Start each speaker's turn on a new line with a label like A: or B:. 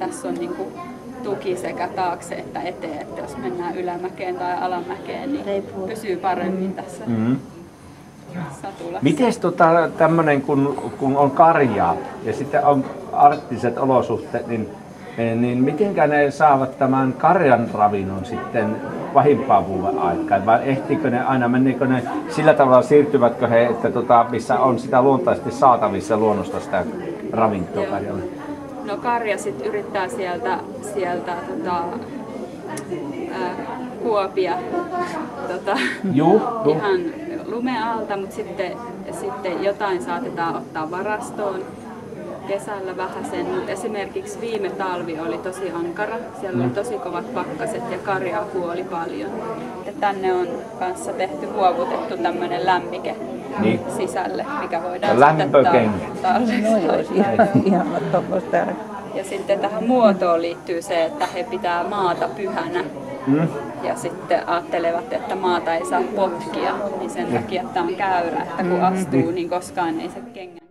A: tässä on niin kuin tuki sekä taakse että eteen, että jos mennään ylämäkeen tai alamäkeen, niin pysyy paremmin tässä mm-hmm. satulassa.
B: Miten tota, tämmöinen, kun, kun on karjaa ja sitten on arktiset olosuhteet, niin niin mitenkä ne saavat tämän karjan ravinnon sitten pahimpaan vuoden aikaan? Vai ehtiikö ne aina, mennikö ne sillä tavalla, siirtyvätkö he, että tota, missä on sitä luontaisesti saatavissa luonnosta sitä ravintoa karjalle?
A: No karja sitten yrittää sieltä, sieltä tota, ää, kuopia tota,
B: Juh,
A: ihan lumealta, mutta sitten, sitten jotain saatetaan ottaa varastoon kesällä vähän sen, mutta esimerkiksi viime talvi oli tosi ankara. Siellä oli mm. tosi kovat pakkaset ja karjaa kuoli paljon. Ja tänne on kanssa tehty huovutettu tämmöinen lämmike niin. sisälle, mikä voidaan
B: Lämpökengä.
C: No joo, ihan, ihan
A: ja sitten tähän muotoon liittyy se, että he pitää maata pyhänä. Mm. Ja sitten ajattelevat, että maata ei saa potkia, niin sen takia tämä on käyrä, että kun astuu, niin koskaan ei se kengän